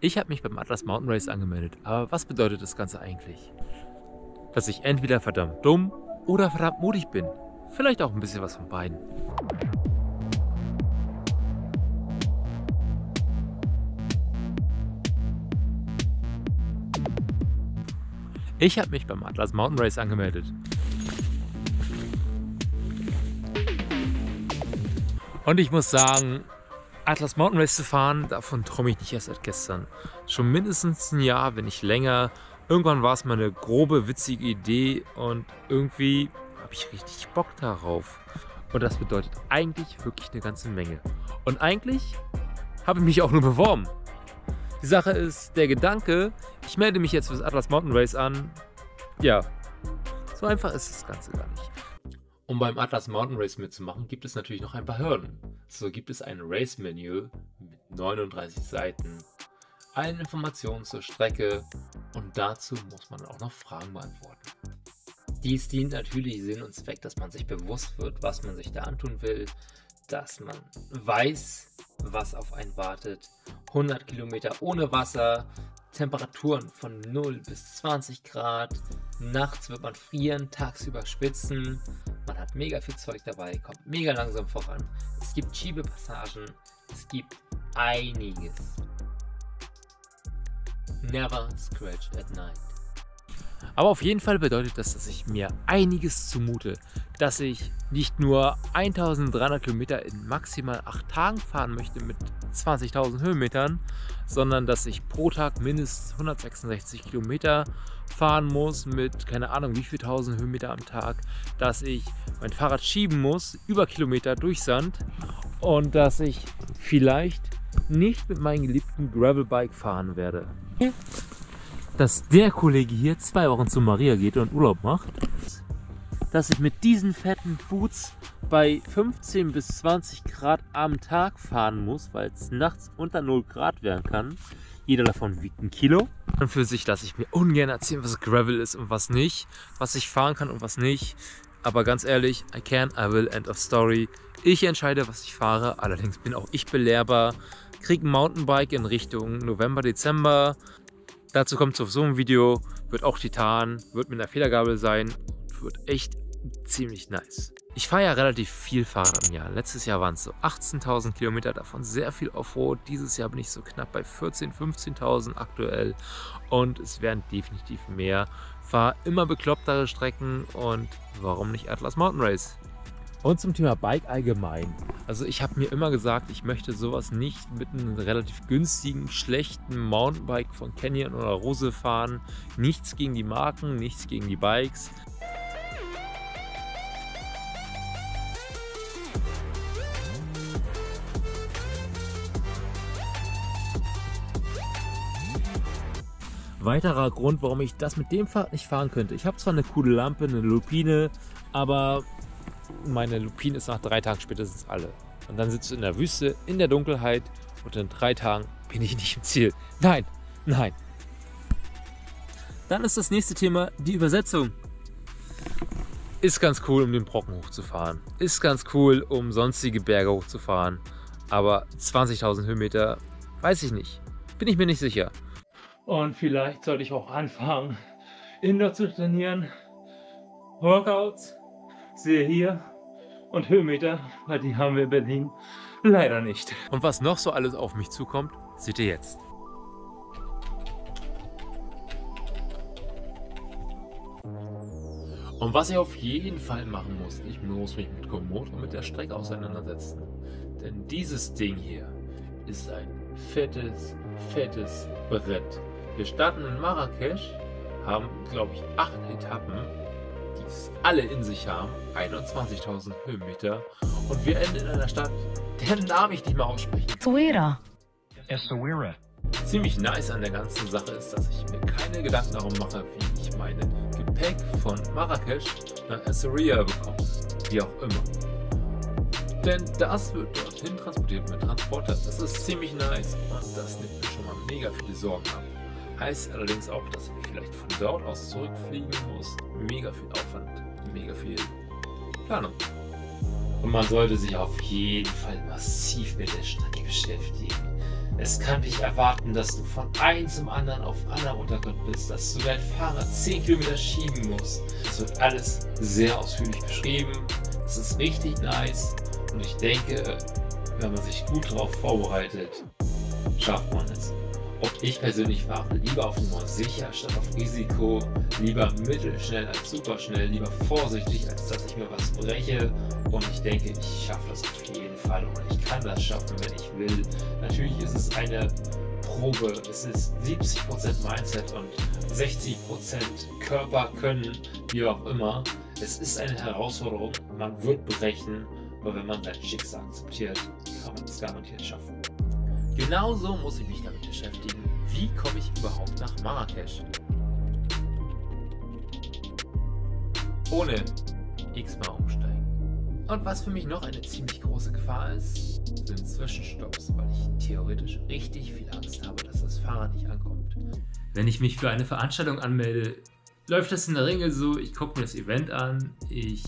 Ich habe mich beim Atlas Mountain Race angemeldet, aber was bedeutet das Ganze eigentlich? Dass ich entweder verdammt dumm oder verdammt mutig bin. Vielleicht auch ein bisschen was von beiden. Ich habe mich beim Atlas Mountain Race angemeldet. Und ich muss sagen, Atlas Mountain Race zu fahren, davon träume ich nicht erst seit gestern. Schon mindestens ein Jahr, wenn nicht länger. Irgendwann war es mal eine grobe, witzige Idee und irgendwie habe ich richtig Bock darauf. Und das bedeutet eigentlich wirklich eine ganze Menge. Und eigentlich habe ich mich auch nur beworben. Die Sache ist, der Gedanke, ich melde mich jetzt fürs Atlas Mountain Race an. Ja, so einfach ist das Ganze gar nicht. Um beim Atlas Mountain Race mitzumachen, gibt es natürlich noch ein paar Hürden. So gibt es ein Race-Menü mit 39 Seiten, allen Informationen zur Strecke und dazu muss man auch noch Fragen beantworten. Dies dient natürlich Sinn und Zweck, dass man sich bewusst wird, was man sich da antun will, dass man weiß, was auf einen wartet. 100 Kilometer ohne Wasser, Temperaturen von 0 bis 20 Grad, nachts wird man frieren, tagsüber schwitzen, man hat mega viel Zeug dabei, kommt mega langsam voran. Es gibt Schiebepassagen, es gibt einiges. Never scratch at night. Aber auf jeden Fall bedeutet das, dass ich mir einiges zumute, dass ich nicht nur 1300 Kilometer in maximal 8 Tagen fahren möchte mit 20.000 Höhenmetern, sondern dass ich pro Tag mindestens 166 Kilometer fahren muss mit keine Ahnung wie viel tausend Höhenmeter am Tag, dass ich mein Fahrrad schieben muss über Kilometer durch Sand und dass ich vielleicht nicht mit meinem geliebten Gravelbike fahren werde dass der Kollege hier zwei Wochen zu Maria geht und Urlaub macht, dass ich mit diesen fetten Boots bei 15 bis 20 Grad am Tag fahren muss, weil es nachts unter 0 Grad werden kann. Jeder davon wiegt ein Kilo. Und für sich lasse ich mir ungern erzählen, was Gravel ist und was nicht, was ich fahren kann und was nicht. Aber ganz ehrlich, I can, I will, end of story. Ich entscheide, was ich fahre. Allerdings bin auch ich belehrbar. Krieg ein Mountainbike in Richtung November, Dezember. Dazu kommt zu so einem Video, wird auch Titan, wird mit einer Federgabel sein, wird echt ziemlich nice. Ich fahre ja relativ viel Fahrrad im Jahr. Letztes Jahr waren es so 18.000 Kilometer, davon sehr viel Offroad. Dieses Jahr bin ich so knapp bei 14.000, 15.000 aktuell und es werden definitiv mehr. Fahre immer beklopptere Strecken und warum nicht Atlas Mountain Race? Und zum Thema Bike allgemein. Also ich habe mir immer gesagt, ich möchte sowas nicht mit einem relativ günstigen, schlechten Mountainbike von Canyon oder Rose fahren. Nichts gegen die Marken, nichts gegen die Bikes. Weiterer Grund, warum ich das mit dem Fahrrad nicht fahren könnte. Ich habe zwar eine coole Lampe, eine Lupine, aber meine Lupine ist nach drei Tagen spätestens alle. Und dann sitzt du in der Wüste, in der Dunkelheit und in drei Tagen bin ich nicht im Ziel. Nein, nein. Dann ist das nächste Thema die Übersetzung. Ist ganz cool, um den Brocken hochzufahren. Ist ganz cool, um sonstige Berge hochzufahren. Aber 20.000 Höhenmeter, weiß ich nicht. Bin ich mir nicht sicher. Und vielleicht sollte ich auch anfangen, Indoor zu trainieren. Workouts sehe hier und Höhenmeter, weil die haben wir in Berlin leider nicht. Und was noch so alles auf mich zukommt, seht ihr jetzt. Und was ich auf jeden Fall machen muss, ich muss mich mit Komodo und mit der Strecke auseinandersetzen. Denn dieses Ding hier ist ein fettes, fettes Brett. Wir starten in Marrakesch, haben, glaube ich, acht Etappen die es alle in sich haben. 21.000 Höhenmeter. Und wir enden in einer Stadt, deren Namen ich nicht mehr aussprechen Essaouira. Essaouira. Ziemlich nice an der ganzen Sache ist, dass ich mir keine Gedanken darum mache, wie ich meine Gepäck von Marrakesch nach Essaouira bekomme. Wie auch immer. Denn das wird dorthin transportiert mit Transporter. Das ist ziemlich nice und das nimmt mir schon mal mega viele Sorgen ab. Heißt allerdings auch, dass ich vielleicht von dort aus zurückfliegen muss. Mega viel Aufwand, mega viel Planung. Und man sollte sich auf jeden Fall massiv mit der Strecke beschäftigen. Es kann dich erwarten, dass du von einem zum anderen auf anderem Untergrund bist, dass du dein Fahrrad 10 Kilometer schieben musst. Es wird alles sehr ausführlich beschrieben. Es ist richtig nice und ich denke, wenn man sich gut darauf vorbereitet, schafft man es. Ob ich persönlich fahre lieber auf Nummer sicher statt auf Risiko, lieber mittelschnell als superschnell, lieber vorsichtig, als dass ich mir was breche. Und ich denke, ich schaffe das auf jeden Fall oder ich kann das schaffen, wenn ich will. Natürlich ist es eine Probe. Es ist 70% Mindset und 60% Körper können, wie auch immer. Es ist eine Herausforderung. Man wird brechen, aber wenn man sein Schicksal akzeptiert, kann man es garantiert schaffen. Genauso muss ich mich damit beschäftigen, wie komme ich überhaupt nach Marrakesch? Ohne x-mal umsteigen. Und was für mich noch eine ziemlich große Gefahr ist, sind Zwischenstopps, weil ich theoretisch richtig viel Angst habe, dass das Fahrrad nicht ankommt. Wenn ich mich für eine Veranstaltung anmelde, läuft das in der Regel so, ich gucke mir das Event an, ich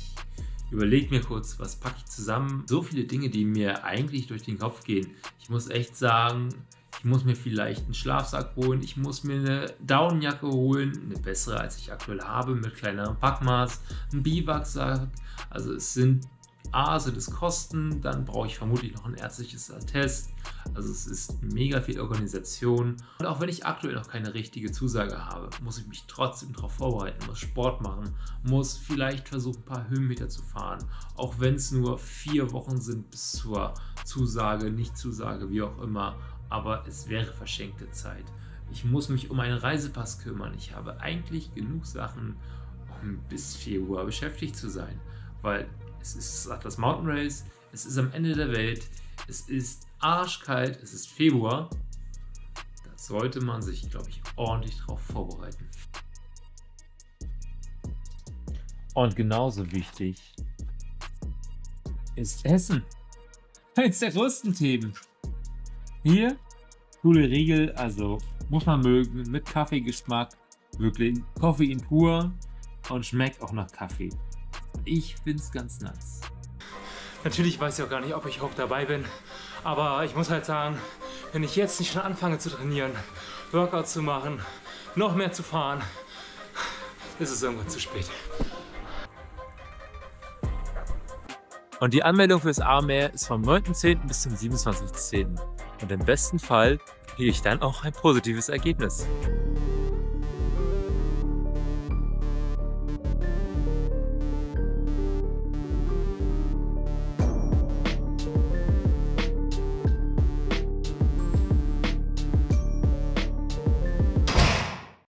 überlege mir kurz, was packe ich zusammen. So viele Dinge, die mir eigentlich durch den Kopf gehen. Ich muss echt sagen, ich muss mir vielleicht einen Schlafsack holen, ich muss mir eine Daunenjacke holen, eine bessere als ich aktuell habe, mit kleinerem Packmaß, einen Biwaksack. Also es sind A, sind es Kosten, dann brauche ich vermutlich noch ein ärztliches Attest. Also es ist mega viel Organisation. Und auch wenn ich aktuell noch keine richtige Zusage habe, muss ich mich trotzdem darauf vorbereiten, muss Sport machen, muss vielleicht versuchen, ein paar Höhenmeter zu fahren. Auch wenn es nur vier Wochen sind bis zur Zusage, Nicht-Zusage, wie auch immer. Aber es wäre verschenkte Zeit. Ich muss mich um einen Reisepass kümmern. Ich habe eigentlich genug Sachen, um bis Februar beschäftigt zu sein. Weil es ist das Mountain Race, es ist am Ende der Welt, es ist arschkalt, es ist Februar. Da sollte man sich, glaube ich, ordentlich darauf vorbereiten. Und genauso wichtig ist Essen. Eins der größten Themen. Hier, coole Riegel, also muss man mögen, mit Kaffeegeschmack, wirklich Koffein pur und schmeckt auch nach Kaffee. Ich finde es ganz nice. Natürlich weiß ich auch gar nicht, ob ich hoch dabei bin. Aber ich muss halt sagen, wenn ich jetzt nicht schon anfange zu trainieren, Workout zu machen, noch mehr zu fahren, ist es irgendwann zu spät. Und die Anmeldung fürs Armeer ist vom 9.10. bis zum 27.10. Und im besten Fall kriege ich dann auch ein positives Ergebnis.